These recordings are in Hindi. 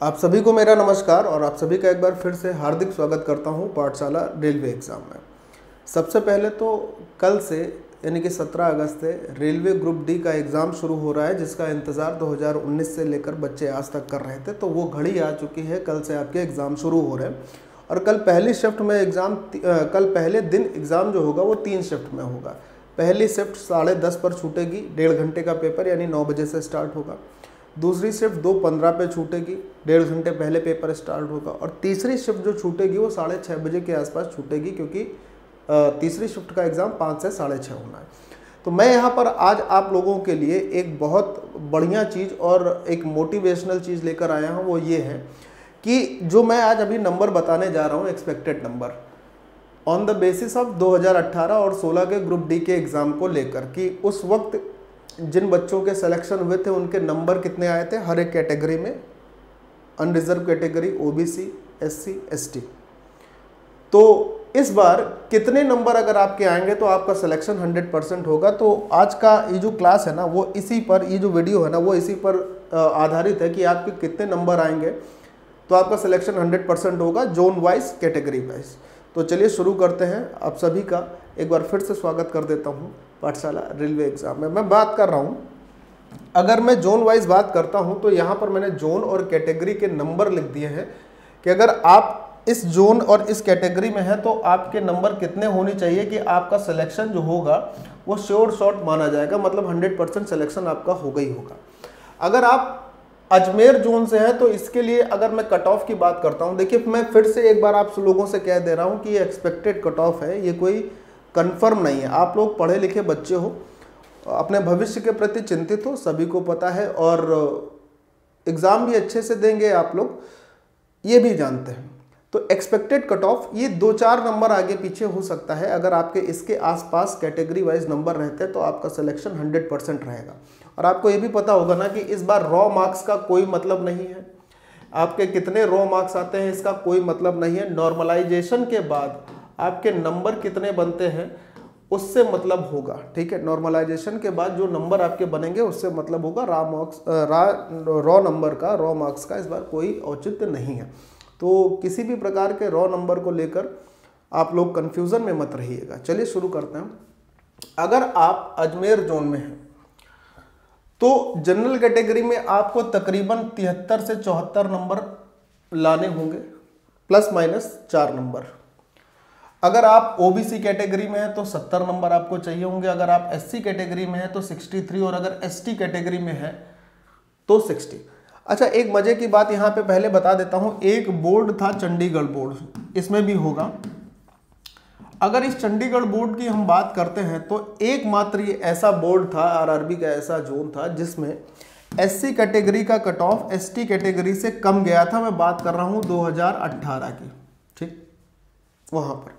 आप सभी को मेरा नमस्कार और आप सभी का एक बार फिर से हार्दिक स्वागत करता हूँ पाठशाला रेलवे एग्ज़ाम में। सबसे पहले तो कल से, यानी कि 17 अगस्त से, रेलवे ग्रुप डी का एग्ज़ाम शुरू हो रहा है, जिसका इंतज़ार 2019 से लेकर बच्चे आज तक कर रहे थे तो वो घड़ी आ चुकी है, कल से आपके एग्ज़ाम शुरू हो रहे हैं। और कल पहली शिफ्ट में एग्ज़ाम कल पहले दिन एग्ज़ाम जो होगा वो तीन शिफ्ट में होगा। पहली शिफ्ट साढ़े दस पर छूटेगी, डेढ़ घंटे का पेपर, यानी नौ बजे से स्टार्ट होगा। दूसरी शिफ्ट दो पंद्रह पे छूटेगी, डेढ़ घंटे पहले पेपर स्टार्ट होगा और तीसरी शिफ्ट जो छूटेगी वो साढ़े छः बजे के आसपास छूटेगी क्योंकि तीसरी शिफ्ट का एग्ज़ाम पाँच से साढ़े छः होना है। तो मैं यहाँ पर आज आप लोगों के लिए एक बहुत बढ़िया चीज़ और एक मोटिवेशनल चीज़ लेकर आया हूँ, वो ये है कि जो मैं आज अभी नंबर बताने जा रहा हूँ expected number on the basis of 2018 और 16 के ग्रुप डी के एग्ज़ाम को लेकर कि उस वक्त जिन बच्चों के सिलेक्शन हुए थे, उनके नंबर कितने आए थे? हर एक कैटेगरी में। Unreserved category OBC SC ST तो इस बार कितने नंबर अगर आपके आएँगे तो आपका सिलेक्शन 100 परसेंट होगा। तो आज का ये जो क्लास है ना, वो इसी पर, ये जो वीडियो है ना, वो इसी पर आधारित है कि आपके कितने नंबर आएँगे। तो आपका सिलेक्शन 100 परसेंट होगा जोन वाइज कैटेगरी वाइज तो चलिए शुरू करते हैं। आप सभी का एक बार फिर से स्वागत कर देता हूँ। पाठशाला रेलवे एग्ज़ाम में। मैं बात कर रहा हूँ। अगर मैं जोन वाइज बात करता हूँ तो यहाँ पर मैंने जोन और कैटेगरी के नंबर लिख दिए हैं कि अगर आप इस जोन और इस कैटेगरी में है तो आपके नंबर कितने होने चाहिए कि आपका सिलेक्शन जो होगा, वो श्योर शॉर्ट माना जाएगा। मतलब 100 परसेंट सिलेक्शन आपका होगा ही होगा। अगर आप अजमेर जोन से हैं तो इसके लिए अगर मैं कट ऑफ़ की बात करता हूँ, देखिए, मैं फिर से एक बार आप लोगों से कह दे रहा हूँ कि ये एक्सपेक्टेड कट ऑफ़ है। ये कोई कंफर्म नहीं है। आप लोग पढ़े लिखे बच्चे हो, अपने भविष्य के प्रति चिंतित हो, सभी को पता है और एग्ज़ाम भी अच्छे से देंगे आप लोग, ये भी जानते हैं। तो एक्सपेक्टेड कट ऑफ़ ये दो चार नंबर आगे पीछे हो सकता है। अगर आपके इसके आसपास कैटेगरी वाइज नंबर रहते हैं तो आपका सिलेक्शन 100 परसेंट रहेगा। और आपको ये भी पता होगा ना कि इस बार रॉ मार्क्स का कोई मतलब नहीं है। आपके कितने रॉ मार्क्स आते हैं, इसका कोई मतलब नहीं है। नॉर्मलाइजेशन के बाद आपके नंबर कितने बनते हैं, उससे मतलब होगा, ठीक है? नॉर्मलाइजेशन के बाद जो नंबर आपके बनेंगे, उससे मतलब होगा raw marks raw raw number का रॉ मार्क्स का इस बार कोई औचित्य नहीं है। तो किसी भी प्रकार के रॉ नंबर को लेकर आप लोग कन्फ्यूज़न में मत रहिएगा। चलिए शुरू करते हैं अगर आप अजमेर जोन में हैं तो जनरल कैटेगरी में आपको तकरीबन तिहत्तर से चौहत्तर नंबर लाने होंगे प्लस माइनस चार नंबर अगर आप ओबीसी कैटेगरी में हैं तो 70 नंबर आपको चाहिए होंगे। अगर आप एससी कैटेगरी में हैं तो 63 और अगर एसटी कैटेगरी में है तो 60 अच्छा एक मज़े की बात यहाँ पे पहले बता देता हूँ। एक बोर्ड था चंडीगढ़ बोर्ड। इसमें भी होगा। अगर इस चंडीगढ़ बोर्ड की हम बात करते हैं तो एकमात्र ये ऐसा बोर्ड था आरआरबी का ऐसा जोन था, जिसमें एससी कैटेगरी का कट ऑफ़ एसटी कैटेगरी से कम गया था। मैं बात कर रहा हूँ 2018 की, ठीक? वहाँ पर।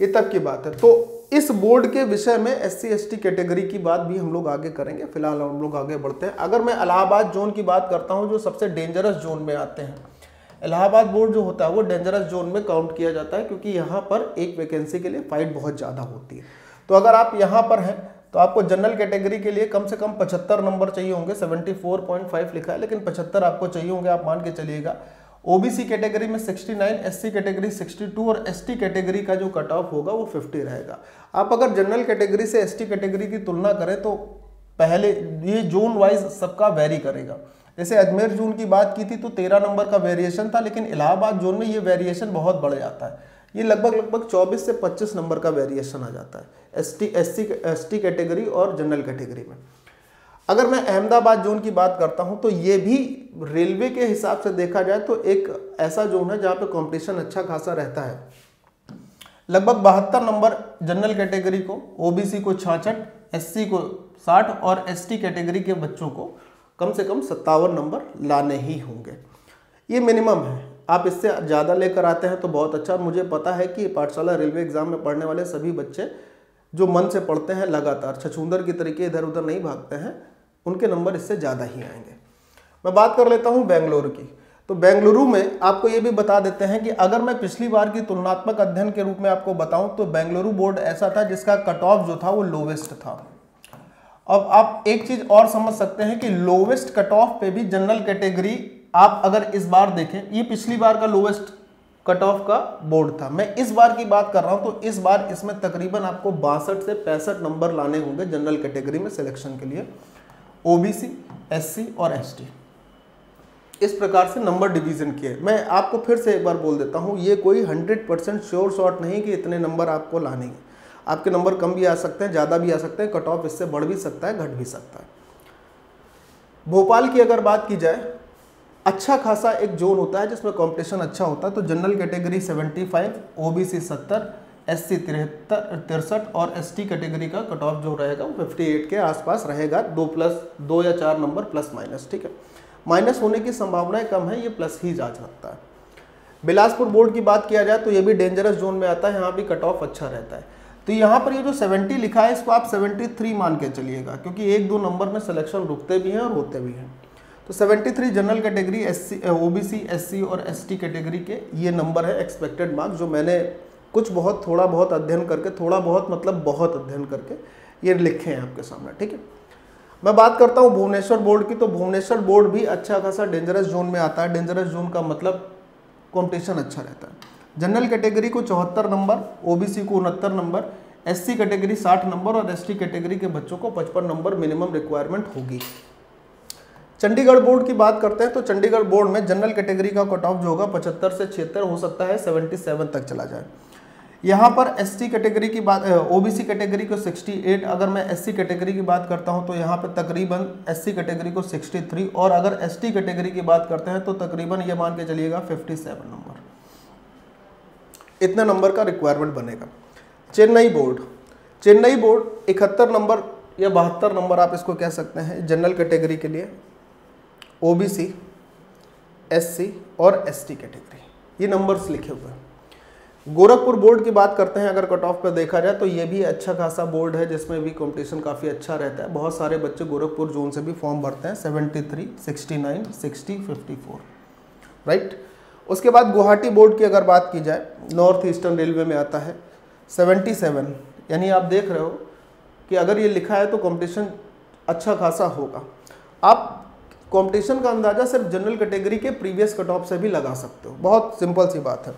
ये तब की बात है। तो इस बोर्ड के विषय में एस सी कैटेगरी की बात भी हम लोग आगे करेंगे। फ़िलहाल हम लोग आगे बढ़ते हैं। अगर मैं इलाहाबाद जोन की बात करता हूँ, जो सबसे डेंजरस जोन में आते हैं। इलाहाबाद बोर्ड जो होता है, वो डेंजरस जोन में काउंट किया जाता है, क्योंकि यहाँ पर एक वैकेंसी के लिए फाइट बहुत ज़्यादा होती है। तो अगर आप यहाँ पर हैं तो आपको जनरल कैटेगरी के लिए कम से कम पचहत्तर नंबर चाहिए होंगे। 74.5 लिखा है, लेकिन पचहत्तर आपको चाहिए होंगे। आप मान के चलिएगा ओबीसी कैटेगरी में 69, एससी कैटेगरी 62 और एसटी कैटेगरी का जो कट ऑफ़ होगा वो 50 रहेगा। आप अगर जनरल कैटेगरी से एसटी कैटेगरी की तुलना करें तो पहले ये जोन वाइज सबका वेरी करेगा। जैसे अजमेर जोन की बात की थी तो तेरह नंबर का वेरिएशन था लेकिन इलाहाबाद जोन में ये वेरिएशन बहुत बढ़ जाता है। ये लगभग लगभग 24 से 25 नंबर का वेरिएशन आ जाता है S T S C category और जनरल कैटेगरी में। अगर मैं अहमदाबाद जोन की बात करता हूँ तो ये भी रेलवे के हिसाब से देखा जाए तो एक ऐसा जोन है जहाँ पे कंपटीशन अच्छा खासा रहता है। लगभग बहत्तर नंबर जनरल कैटेगरी को ओबीसी को छाछठ एससी को साठ और एसटी कैटेगरी के बच्चों को कम से कम सत्तावन नंबर लाने ही होंगे। ये मिनिमम है। आप इससे ज़्यादा लेकर आते हैं तो बहुत अच्छा। मुझे पता है कि पाठशाला रेलवे एग्ज़ाम में पढ़ने वाले सभी बच्चे जो मन से पढ़ते हैं, लगातार छछूंदर की तरीके इधर उधर नहीं भागते हैं। उनके नंबर इससे ज़्यादा ही आएँगे। मैं बात कर लेता हूँ बेंगलुरु की। तो बेंगलुरु में आपको ये भी बता देते हैं कि अगर मैं पिछली बार की तुलनात्मक अध्ययन के रूप में आपको बताऊँ तो बेंगलुरु बोर्ड ऐसा था जिसका कट ऑफ़ जो था वो लोवेस्ट था। अब आप एक चीज़ और समझ सकते हैं कि लोवेस्ट कट ऑफ़ पे भी जनरल कैटेगरी आप अगर इस बार देखें, ये पिछली बार का लोवेस्ट कट ऑफ़ का बोर्ड था। मैं इस बार की बात कर रहा हूँ तो इस बार इसमें तकरीबन आपको बासठ से पैंसठ नंबर लाने होंगे जनरल कैटेगरी में सिलेक्शन के लिए। ओबीसी एससी और एसटी इस प्रकार से नंबर डिवीज़न किए। मैं आपको फिर से एक बार बोल देता हूँ ये कोई 100 परसेंट श्योर शॉट नहीं कि इतने नंबर आपको लाने हैं। आपके नंबर कम भी आ सकते हैं ज़्यादा भी आ सकते हैं कट ऑफ़ इससे बढ़ भी सकता है घट भी सकता है। भोपाल की अगर बात की जाए अच्छा खासा एक जोन होता है जिसमें कंपटीशन अच्छा होता है तो जनरल कैटेगरी 75, ओबीसी 70, एससी तिहत्तर तिरसठ और एसटी कैटेगरी का कट ऑफ़ जो रहेगा वो 58 के आसपास रहेगा। दो प्लस दो या चार नंबर प्लस माइनस ठीक है? माइनस होने की संभावनाएँ कम है, ये प्लस ही जा सकता है। बिलासपुर बोर्ड की बात किया जाए तो ये भी डेंजरस जोन में आता है, यहाँ भी कट ऑफ़ अच्छा रहता है। तो यहाँ पर ये जो 70 लिखा है, इसको आप 73 मान के चलिएगा, क्योंकि एक दो नंबर में सिलेक्शन रुकते भी हैं और होते भी हैं। तो 73 general category S C O B C S C और एस टी कैटेगरी के ये नंबर है एक्सपेक्टेड मार्क्स जो मैंने कुछ बहुत, थोड़ा बहुत अध्ययन करके, थोड़ा बहुत मतलब बहुत अध्ययन करके ये लिखे हैं आपके सामने, ठीक है? मैं बात करता हूँ भुवनेश्वर बोर्ड की तो भुवनेश्वर बोर्ड भी अच्छा खासा डेंजरस जोन में आता है। डेंजरस जोन का मतलब कॉम्पिटिशन अच्छा रहता है। जनरल कैटेगरी को चौहत्तर नंबर ओबीसी को उनहत्तर नंबर एससी कैटेगरी 60 नंबर और एसटी कैटेगरी के बच्चों को 55 नंबर मिनिमम रिक्वायरमेंट होगी। चंडीगढ़ बोर्ड की बात करते हैं तो चंडीगढ़ बोर्ड में जनरल कैटेगरी का कट ऑफ़ जो होगा, पचहत्तर से छिहत्तर हो सकता है सेवेंटी सेवन तक चला जाए। यहाँ पर एस कैटेगरी की बात ओबीसी कैटेगरी को 68 अगर मैं एससी कैटेगरी की बात करता हूँ तो यहाँ पर तकरीबन एससी कैटेगरी को 63 और अगर एसटी कैटेगरी की बात करते हैं तो तकरीबन ये मान के चलिएगा 57 नंबर इतने नंबर का रिक्वायरमेंट बनेगा। चेन्नई बोर्ड। चेन्नई बोर्ड इकहत्तर नंबर या बहत्तर नंबर आप इसको कह सकते हैं जनरल कैटेगरी के लिए। ओबीसी एससी और एसटी कैटेगरी ये नंबर्स लिखे हुए हैं। गोरखपुर बोर्ड की बात करते हैं, अगर कट ऑफ़ पर देखा जाए तो ये भी अच्छा खासा बोर्ड है, जिसमें भी कंपटीशन काफ़ी अच्छा रहता है। बहुत सारे बच्चे गोरखपुर जोन से भी फॉर्म भरते हैं seventy three sixty nine sixty fifty four right उसके बाद गुवाहाटी बोर्ड की अगर बात की जाए नॉर्थ ईस्टर्न रेलवे में आता है सेवेंटी सेवन यानी आप देख रहे हो कि अगर ये लिखा है तो कंपटीशन अच्छा खासा होगा। आप कंपटीशन का अंदाज़ा सिर्फ़ जनरल कैटेगरी के प्रीवियस कट ऑफ़ से भी लगा सकते हो। बहुत सिंपल सी बात है।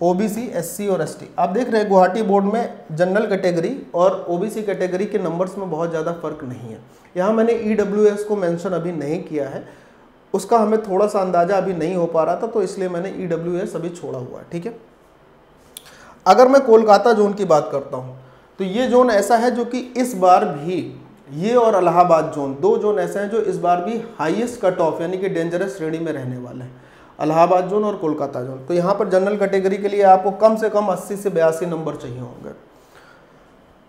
ओबीसी एससी और एसटी आप देख रहे हैं गुवाहाटी बोर्ड में जनरल कैटेगरी और ओबीसी कैटेगरी के नंबर्स में बहुत ज़्यादा फ़र्क नहीं है। यहाँ मैंने ई e को मेंशन अभी नहीं किया है। उसका हमें थोड़ा सा अंदाज़ा अभी नहीं हो पा रहा था तो इसलिए मैंने ई e अभी छोड़ा हुआ है, ठीक है? अगर मैं कोलकाता जोन की बात करता हूँ तो ये जोन ऐसा है जो कि इस बार भी ये और इलाहाबाद जोन, दो जोन ऐसे हैं जो इस बार भी हाईएस्ट कट ऑफ़ यानी कि डेंजरस श्रेणी में रहने वाले हैं। इलाहाबाद जोन और कोलकाता जोन। तो यहाँ पर जनरल कैटेगरी के लिए आपको कम से कम 80 से बयासी नंबर चाहिए होंगे।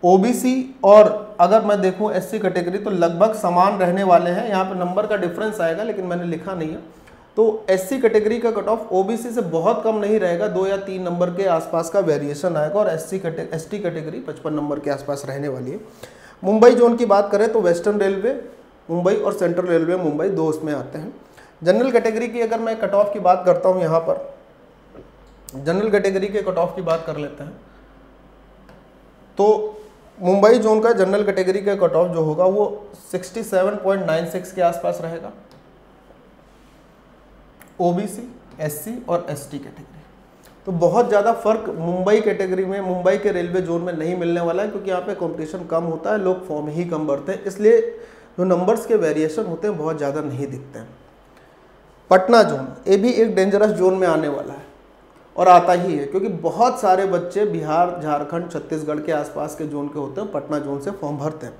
ओबीसी और अगर मैं देखूँ एससी कैटेगरी तो लगभग समान रहने वाले हैं। यहाँ पर नंबर का डिफरेंस आएगा, लेकिन मैंने लिखा नहीं है। तो एससी कैटेगरी का कट ऑफ़ ओबीसी से बहुत कम नहीं रहेगा, दो या तीन नंबर के आसपास का वेरिएशन आएगा और एससी एसटी कैटेगरी पचपन नंबर के आसपास रहने वाली है। मुंबई जोन की बात करें तो वेस्टर्न रेलवे मुंबई और सेंट्रल रेलवे मुंबई दो उसमें आते हैं। जनरल कैटेगरी की अगर मैं कट ऑफ़ की बात करता हूँ यहाँ पर, जनरल कैटेगरी के कट ऑफ़ की बात कर लेते हैं तो मुंबई जोन का जनरल कैटेगरी का कट ऑफ़ जो होगा वो 67.96 के आसपास रहेगा। ओबीसी एससी और एसटी कैटेगरी। तो बहुत ज़्यादा फ़र्क मुंबई कैटेगरी में, मुंबई के रेलवे जोन में नहीं मिलने वाला है, क्योंकि यहाँ पे कंपटीशन कम होता है, लोग फॉर्म ही कम भरते हैं, इसलिए जो नंबर्स के वेरिएशन होते हैं, बहुत ज़्यादा नहीं दिखते हैं। पटना जोन ये भी एक डेंजरस जोन में आने वाला है और आता ही है क्योंकि बहुत सारे बच्चे बिहार झारखंड छत्तीसगढ़ के आसपास के जोन के होते हैं पटना जोन से फॉर्म भरते हैं।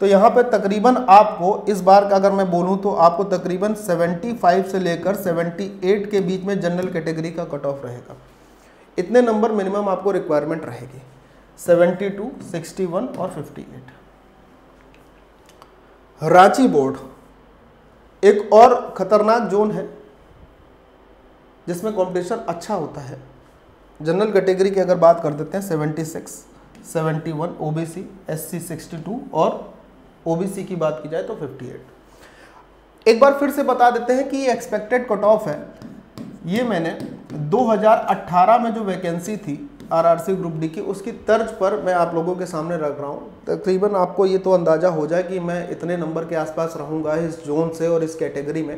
तो यहाँ पे तकरीबन आपको इस बार का अगर मैं बोलूँ तो आपको तकरीबन 75 से लेकर 78 के बीच में जनरल कैटेगरी का कट ऑफ़ रहेगा। इतने नंबर मिनिमम आपको रिक्वायरमेंट रहेगी 72, 61 और 58 रांची बोर्ड एक और खतरनाक जोन है जिसमें कंपटीशन अच्छा होता है। जनरल कैटेगरी की अगर बात कर देते हैं 76, 71 ओबीसी, एससी 62 और ओबीसी की बात की जाए तो 58 एक बार फिर से बता देते हैं कि ये एक्सपेक्टेड कट ऑफ़ है। ये मैंने 2018 में जो वैकेंसी थी आरआरसी ग्रुप डी की उसकी तर्ज पर मैं आप लोगों के सामने रख रहा हूँ। तकरीबन आपको ये तो अंदाज़ा हो जाए कि मैं इतने नंबर के आसपास रहूँगा इस जोन से और इस कैटेगरी में।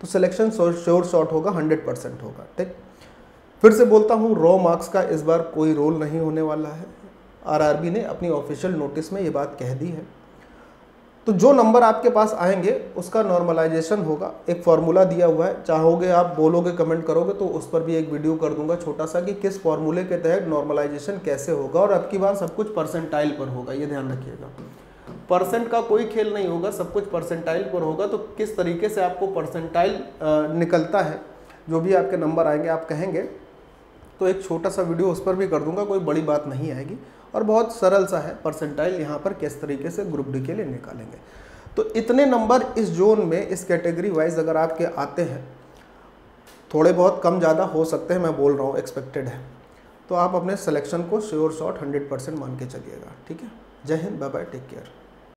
तो सिलेक्शन श्योर शॉर्ट होगा हंड्रेड परसेंट होगा, ठीक? फिर से बोलता हूँ रॉ मार्क्स का इस बार कोई रोल नहीं होने वाला है। आरआरबी ने अपनी ऑफिशियल नोटिस में ये बात कह दी है। तो जो नंबर आपके पास आएँगे, उसका नॉर्मलाइजेशन होगा। एक फार्मूला दिया हुआ है। चाहोगे आप, बोलोगे कमेंट करोगे तो उस पर भी एक वीडियो कर दूँगा छोटा सा कि किस फार्मूले के तहत नॉर्मलाइजेशन कैसे होगा और अब की बार सब कुछ परसेंटाइल पर होगा। ये ध्यान रखिएगा। परसेंट का कोई खेल नहीं होगा, सब कुछ परसेंटाइल पर होगा। तो किस तरीके से आपको परसेंटाइल निकलता है, जो भी आपके नंबर आएँगे, आप कहेंगे। तो एक छोटा सा वीडियो उस पर भी कर दूँगा, कोई बड़ी बात नहीं आएगी। और बहुत सरल सा है परसेंटाइल यहाँ पर किस तरीके से ग्रुप डी के लिए निकालेंगे। तो इतने नंबर इस जोन में, इस कैटेगरी वाइज अगर आपके आते हैं, थोड़े बहुत कम ज़्यादा हो सकते हैं, मैं बोल रहा हूँ एक्सपेक्टेड है। तो आप अपने सिलेक्शन को श्योर शॉट हंड्रेड परसेंट मान के चलिएगा, ठीक है? जय Hind bye bye take care